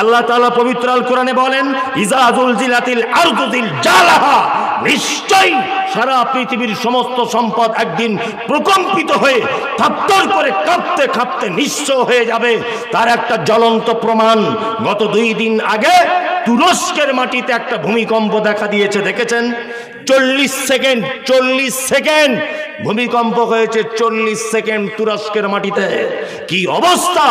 আল্লাহ তাআলা পবিত্র আল কোরআনে বলেন ইজাজুল জিলাতিল আরদুল জালাহা নিশ্চয়ই সারা পৃথিবীর সমস্ত সম্পদ একদিন প্রকম্পিত হয়ে থাপ্তর করে কাঁপতে কাঁপতে নিঃস্ব হয়ে যাবে। তার একটা জ্বলন্ত প্রমাণ, গত দুই দিন আগে তুরস্কের মাটিতে একটা ভূমিকম্প দেখা দিয়েছে, দেখেছেন? চল্লিশ সেকেন্ড চল্লিশ সেকেন্ড ভূমিকম্প হয়েছে চল্লিশ সেকেন্ড তুরস্কের মাটিতে। কি অবস্থা?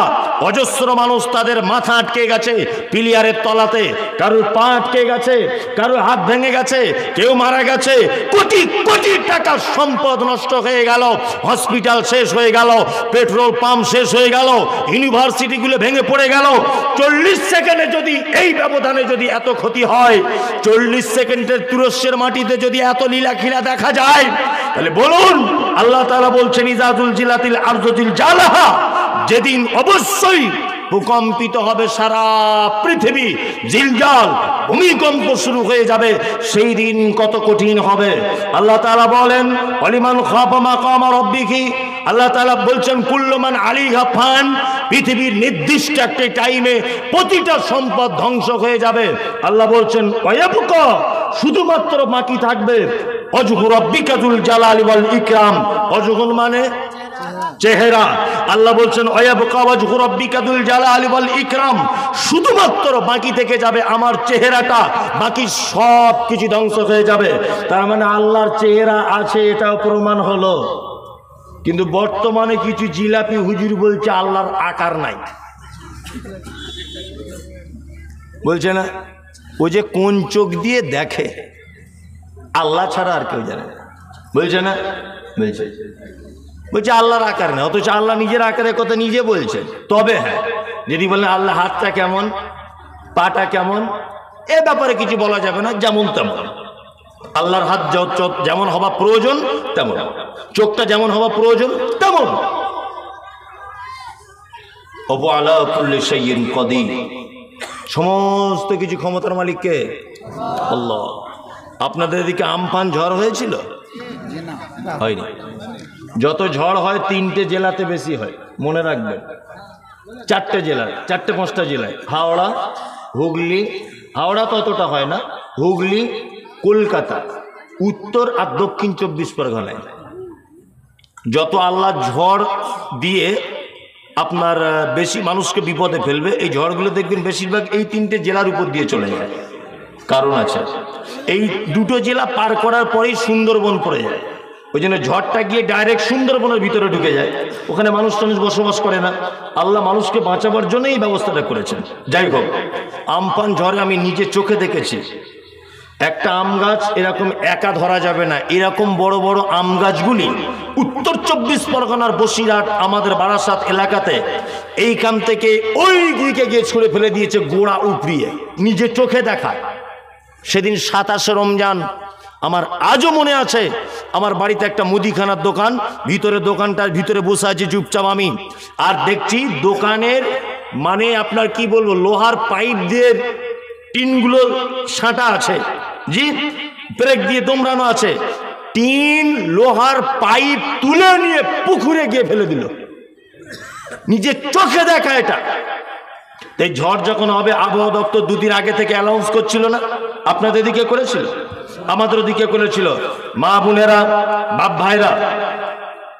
অজস্র মানুষ তাদের মাথা আটকে গেছে পিলিয়ারের তলাতে। কারোর পা আটকে গেছে, কারোর হাত ভেঙে গেছে, কেউ মারা গেছে। কোটি কোটি টাকার সম্পদ নষ্ট হয়ে গেল, হসপিটাল শেষ হয়ে গেল, পেট্রোল পাম্প শেষ হয়ে গেল, ইউনিভার্সিটিগুলো ভেঙে পড়ে গেল। চল্লিশ সেকেন্ডে যদি এই ব্যবধানে যদি এত ক্ষতি হয়, চল্লিশ সেকেন্ডের তুরস্কের মাটিতে যদি এত লীলাখিলা দেখা যায় তাহলে বলুন, আল্লাহ তাআলা বলছেন ইজাজুল জিলাতিল আরজুল জালাহা যেদিন অবশ্যই ভূকম্পিত হবে সারা পৃথিবী, জিলজাল, ভূমিকম্প শুরু হয়ে যাবে, সেই দিন কত কঠিন হবে। আল্লাহ তাআলা বলেন, অলিমান খাফা মাকামা রব্বিহি আল্লাহ তালা বলছেন কুল্লমান আলী ফান পৃথিবীর নির্দিষ্ট একটা টাইমে প্রতিটা সম্পদ ধ্বংস হয়ে যাবে। আল্লাহ বলছেন শুধুমাত্র বাকি থাকবে মানে? চেহারা। আল্লাহ বলছেন শুধুমাত্র বাকি থেকে যাবে আমার চেহারাটা। বাকি সব কিছু ধ্বংস হয়ে যাবে। তার মানে আল্লাহর চেহারা আছে, এটাও প্রমাণ হলো। কিন্তু বর্তমানে কিছু জিলাপি হুজুর বলছে, আল্লাহর আকার নাই। বলছে না? ও যে কোন চোখ দিয়ে দেখে। আল্লাহ ছাড়া আর কেউ জানে না। বলছে না? বলছে। বলছে, আল্লাহর আকার না অথচ আল্লাহ নিজের আকারের কথা নিজে বলছে। তবে হ্যাঁ যদি বলেন আল্লাহ হাতটা কেমন, পাটা কেমন, এ ব্যাপারে কিছু বলা যাবে না, যেমন তেমন। আল্লাহর হাত যেমন হওয়া প্রয়োজন, তেমন। চোখটা যেমন হওয়া প্রয়োজন, তেমন। অবু আলা কুল্লি সাইয়্যিন কদির। সমস্ত কিছু ক্ষমতার মালিককে আল্লাহ। আপনাদের এদিকে আমফান ঝড় হয়েছিল? হয়নি। যত ঝড় হয়, তিনটে জেলাতে বেশি হয়। মনে রাখবেন। চারটে জেলায় চারটে পাঁচটা জেলায় হাওড়া, হুগলি, হাওড়া ততটা হয় না। হুগলি, কলকাতা, উত্তর আর দক্ষিণ চব্বিশ পরগনায়। যত আল্লাহ ঝড় দিয়ে আপনার বেশি মানুষকে বিপদে ফেলবে, এই ঝড়গুলো দেখবেন বেশিরভাগ এই তিনটে জেলার উপর দিয়ে চলে যায়। কারণ আছে। এই দুটো জেলা পার করার পরেই সুন্দরবন পড়ে যায়। ওই জন্য ঝড়টা গিয়ে ডাইরেক্ট সুন্দরবনের ভিতরে ঢুকে যায়। ওখানে মানুষ টানুষ বসবাস করে না। আল্লাহ মানুষকে বাঁচাবার জন্য এই ব্যবস্থাটা করেছেন। যাই হোক আমফান ঝড়ে আমি নিজে চোখে দেখেছি। একটা আম গাছ এরকম একা ধরা যাবে না। এরকম বড় বড় আম গাছগুলি উত্তর চব্বিশ পরগনার বসিরহাট, আমাদের বারাসাত এলাকাতে এইখান থেকে ওই দিকে গিয়ে ছুঁড়ে ফেলে দিয়েছে গোড়া উপড়িয়ে। নিজে চোখে দেখায় সেদিন সাতাশে রমজান। আমার আজও মনে আছে, আমার বাড়িতে একটা মুদিখানার দোকান, ভিতরে দোকানটার ভিতরে বসে আছি চুপচাপ আমি। আর দেখছি দোকানের মানে আপনার কি বলব, লোহার পাইপ দিয়ে টিনগুলো সাঁটা আছে। জি, ব্রেক দিয়ে দোমড়ানো আছে। টিন, লোহার পাইপ তুলে নিয়ে পুকুরে গিয়ে ফেলে দিল। নিজের চোখে দেখা এটা। এই ঝড় যখন হবে, আবহাওয়া দপ্তর দুদিন আগে থেকে অ্যানাউন্স করছিল না। আপনাদের দিকে করেছিল? আমাদের দিকে করেছিল। মা বোনেরা, বাপ ভাইরা,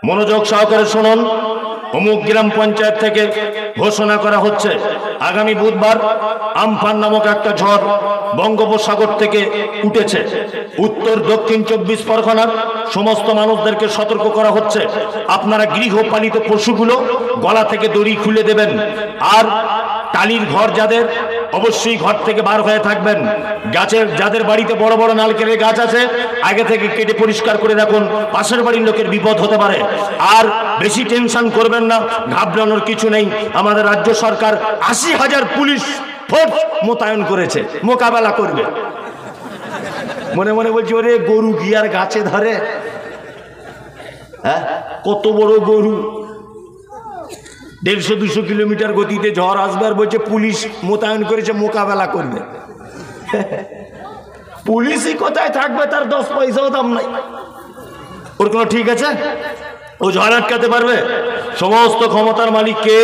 মনোযোগ সহকারে শুনুন। অমুক গ্রাম পঞ্চায়েত থেকে ঘোষণা করা হচ্ছে, আগামী বুধবার আমফান নামক একটা ঝড় বঙ্গোপসাগর থেকে উঠেছে। উত্তর, দক্ষিণ চব্বিশ পরগনার সমস্ত মানুষদেরকে সতর্ক করা হচ্ছে। আপনারা গৃহপালিত পশুগুলো গলা থেকে দড়ি খুলে দেবেন। আর টালির ঘর যাদের, অবশ্যই ঘর থেকে বার হয়ে থাকবেন। গাছের, যাদের বাড়িতে বড় বড় নারকেলের গাছ আছে, আগে থেকে কেটে পরিষ্কার করে রাখুন। পাশের বাড়ির লোকের বিপদ হতে পারে। আর বেশি টেনশন করবেন না, ঘাবড়ানোর কিছু নেই। আমাদের রাজ্য সরকার আশি হাজার পুলিশ ফোর্স মোতায়েন করেছে। মোকাবেলা করবে। মনে মনে বলছি, ওরে গরু কি আর গাছে ধরে? হ্যাঁ? কত বড় গরু? দেড়শো, দুশো কিলোমিটার গতিতে ঝড় আসবে আর বলছে পুলিশ মোতায়েন করেছে, মোকাবেলা করবে। পুলিশই কোথায় থাকবে তার দশ পয়সাও দাম নাই। ওর কোনো ঠিক আছে? ও ঝড় আটকাতে পারবে? সমস্ত ক্ষমতার মালিক কে?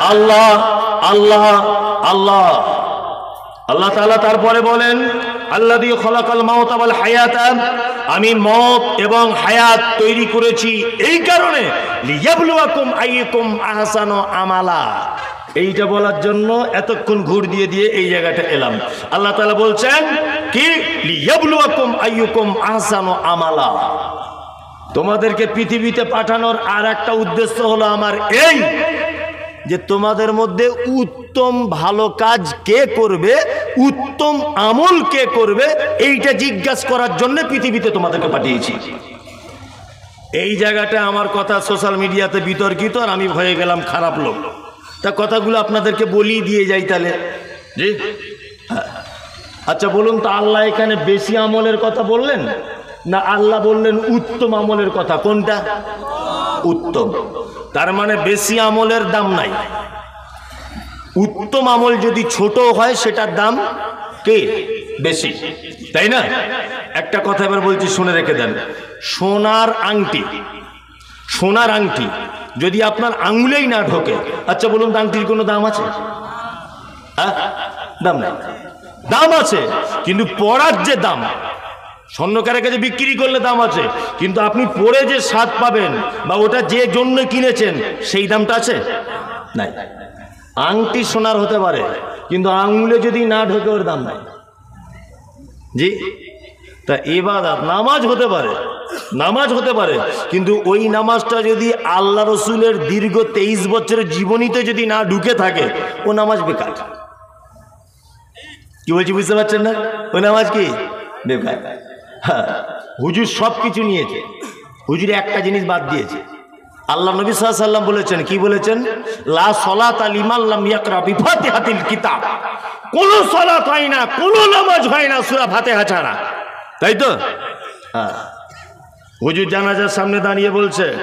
আল্লাহ আল্লাহ আল্লাহ। আল্লাহ তাআলা তারপরে বলেন আল্লাহ দিয়ে খলাকাল মাউত আবাল হায়াতা, আমি মত এবং হায়াত তৈরি করেছি। এই কারণে আমালা। এইটা বলার জন্য এতক্ষণ ঘুর দিয়ে দিয়ে এই জায়গাটা এলাম। আল্লাহ তাআলা বলছেন, কি? লিয়াবলুয়াকুম আইয়ুকুম আহসানু আমালা। তোমাদেরকে পৃথিবীতে পাঠানোর আর একটা উদ্দেশ্য হলো আমার এই যে তোমাদের মধ্যে উত্তম ভালো কাজ কে করবে, উত্তম আমল কে করবে, এইটা জিজ্ঞাসা করার জন্য পৃথিবীতে তোমাদেরকে পাঠিয়েছি। এই জায়গাটা আমার কথা সোশ্যাল মিডিয়াতে বিতর্কিত আর আমি হয়ে গেলাম, খারাপ লোক। তা কথাগুলো আপনাদেরকে বলি দিয়ে যাই তাহলে। জি? হ্যাঁ। আচ্ছা বলুন তো, আল্লাহ এখানে বেশি আমলের কথা বললেন? না আল্লাহ বললেন উত্তম আমলের কথা? কোনটা? উত্তম। তার মানে বেশি আমলের দাম নাই। উত্তম আমল যদি ছোট হয়, সেটার দাম কে? বেশি। তাই না? একটা কথা এবার বলছি, শুনে রেখে দেন। সোনার আংটি সোনার আংটি যদি আপনার আঙুলেই না ঢোকে আচ্ছা বলুন আংটির কোনো দাম আছে? হ্যাঁ? দাম নাই। দাম আছে, কিন্তু পড়ার যে দাম স্বর্ণকারের কাছে বিক্রি করলে দাম আছে। কিন্তু আপনি পরে যে স্বাদ পাবেন বা ওটা যে জন্য কিনেছেন, সেই দামটা আছে? নাই। আংটি সোনার হতে পারে, কিন্তু আঙুলে যদি না ঢোকে, ওর দাম নাই। জি? তা এবাদাত নামাজ হতে পারে, নামাজ হতে পারে, কিন্তু ওই নামাজটা যদি আল্লাহ রসুলের দীর্ঘ তেইশ বছরের জীবনীতে যদি না ঢুকে থাকে, ও নামাজ বেকার। কি বলছি বুঝতে পারছেন না? ওই নামাজ কি? বেকার। হ্যাঁ হুজুর সব কিছু নিয়েছে। হুজুর একটা জিনিস বাদ দিয়েছে। আল্লাহ নবী সাল্লাম বলেছেন, কি বলেছেন? লা সলাত আলিমাল্লাম ইয়াকরা বিফাতিহাতিল কিতাব। কোন সলাত হয় না, কোন নামাজ হয় না সূরা ফাতিহা ছাড়া। তাই তো? হ্যাঁ। হুজুর জানাজার সামনে দাঁড়িয়ে বলছে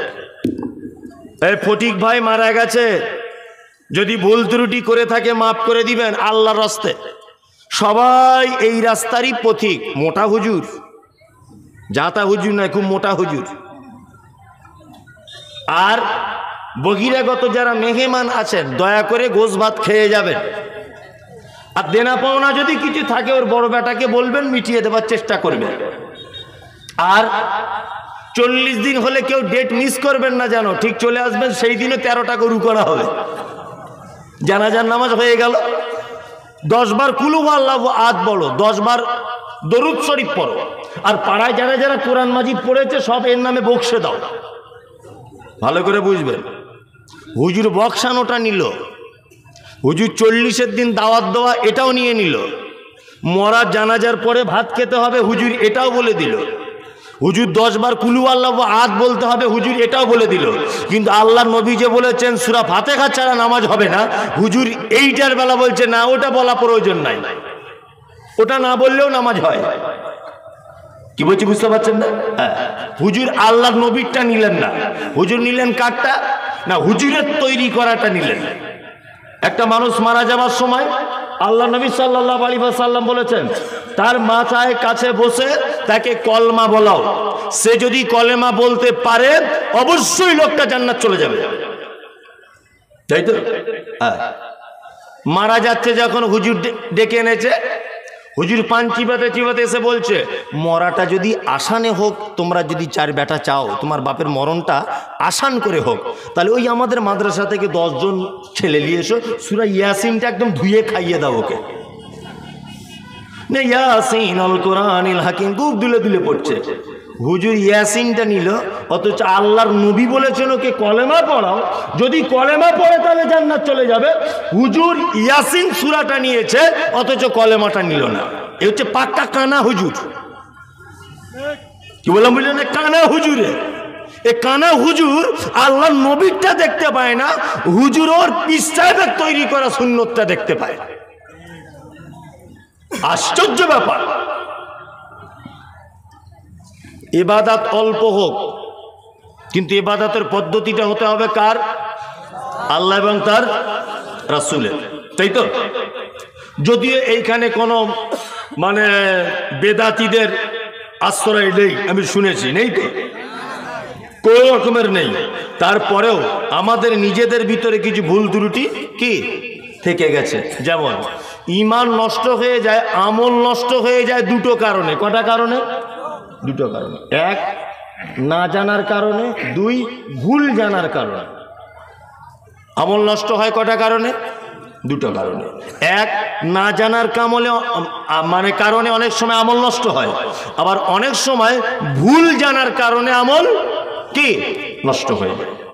এই ফটিক ভাই মারা গেছে। যদি ভুল ত্রুটি করে থাকে মাফ করে দিবেন আল্লাহর রাস্তে। সবাই এই রাস্তারই পথিক, মোটা হুজুর। যাতা হুজুর নয়, খুব মোটা হুজুর। আর বহিরাগত যারা মেহমান আছেন, দয়া করে গোস ভাত খেয়ে যাবেন। আর দেনা পাওনা যদি কিছু থাকে, ওর বড় বেটাকে বলবেন, মিটিয়ে দেওয়ার চেষ্টা করবেন। আর চল্লিশ দিন হলে কেউ ডেট মিস করবেন না জানো, ঠিক চলে আসবেন, সেই দিনে তেরোটা গরু করা হবে। জানাজার নামাজ হয়ে গেল। দশবার কুলু আল্লাহ আদ বলো দশবার দরুদ শরীফ পড়ো। আর পাড়ায় যারা যারা কোরআন মাজিদ পড়েছে, সব এর নামে বক্সে দাও। ভালো করে বুঝবেন। হুজুর বক্সানোটা নিল। হুজুর চল্লিশের দিন দাওয়াত দেওয়া এটাও নিয়ে নিল। মরা জানাজার পরে ভাত খেতে হবে, হুজুর এটাও বলে দিল। হুজুর দশবার কুলু আল্লাহ আদ বলতে হবে, হুজুর এটাও বলে দিল। কিন্তু আল্লাহ নবী যে বলেছেন, সুরা ফাতেখা ছাড়া নামাজ হবে না। হুজুর এইটার বেলা বলছে, না, ওটা বলা প্রয়োজন নাই নাই। ওটা না বললেও নামাজ হয়। কি বলছি বুঝতে পারছেন না? হ্যাঁ। হুজুর আল্লাহ নবীরটা নিলেন না। হুজুর নিলেন কাঠটা না, হুজুরের তৈরি করাটা নিলেন। একটা মানুষ মারা যাবার সময় আল্লাহ নবী সাল্লাহ আলী সাল্লাম বলেছেন, তার মাথায় কাছে বসে তাকে কলমা বলাও। সে যদি কলেমা বলতে পারে, অবশ্যই লোকটা জান্নাত চলে যাবে। তাই তো? হ্যাঁ। মারা যাচ্ছে যখন হুজুর ডেকে এনেছে হুজুর পান চিবাতে চিবাতে এসে বলছে, মরাটা যদি আসানে হোক, তোমরা যদি চার বেটা চাও, তোমার বাপের মরণটা আসান করে হোক। তাহলে ওই আমাদের মাদ্রাসা থেকে দশজন ছেলে নিয়ে এসো, সুরা ইয়াসিনটা একদম ধুয়ে খাইয়ে দাও ওকে। ইয়াসিন অল কোরআন হাকিম খুব দুলে দুলে পড়ছে। হুজুর ইয়াসিনটা নিল, অথচ আল্লাহর নবী বলেছেন ওকে কলেমা পড়াও। যদি কলেমা পড়ে তাহলে জান্নাত চলে যাবে। হুজুর ইয়াসিন সুরাটা নিয়েছে, অথচ কলেমাটা নিল না। এ হচ্ছে পাক্কা কানা হুজুর। কি বললাম বুঝলেন? কানা হুজুরে। এ কানা হুজুর আল্লাহ নবীরটা দেখতে পায় না, হুজুর ওর তৈরি করা সুন্নতটা দেখতে পায় আশ্চর্য ব্যাপার। এবাদাত অল্প হোক, কিন্তু এবাদাতের পদ্ধতিটা হতে হবে কার? আল্লাহ এবং তার রাসুলের। তাই তো? যদিও এইখানে কোনো মানে বেদাতিদের আশ্রয় নেই, আমি শুনেছি, নেই তো? কোনো রকমের নেই। তারপরেও আমাদের নিজেদের ভিতরে কিছু ভুল ত্রুটি কি? থেকে গেছে। যেমন ইমান নষ্ট হয়ে যায়, আমল নষ্ট হয়ে যায় দুটো কারণে। কটা কারণে? দুটো কারণে। এক, না জানার কারণে। দুই, ভুল জানার কারণে। আমল নষ্ট হয় কটা কারণে? দুটো কারণে। এক, না জানার কামলে মানে কারণে অনেক সময় আমল নষ্ট হয়। আবার অনেক সময় ভুল জানার কারণে আমল কি? নষ্ট হয়ে যায়।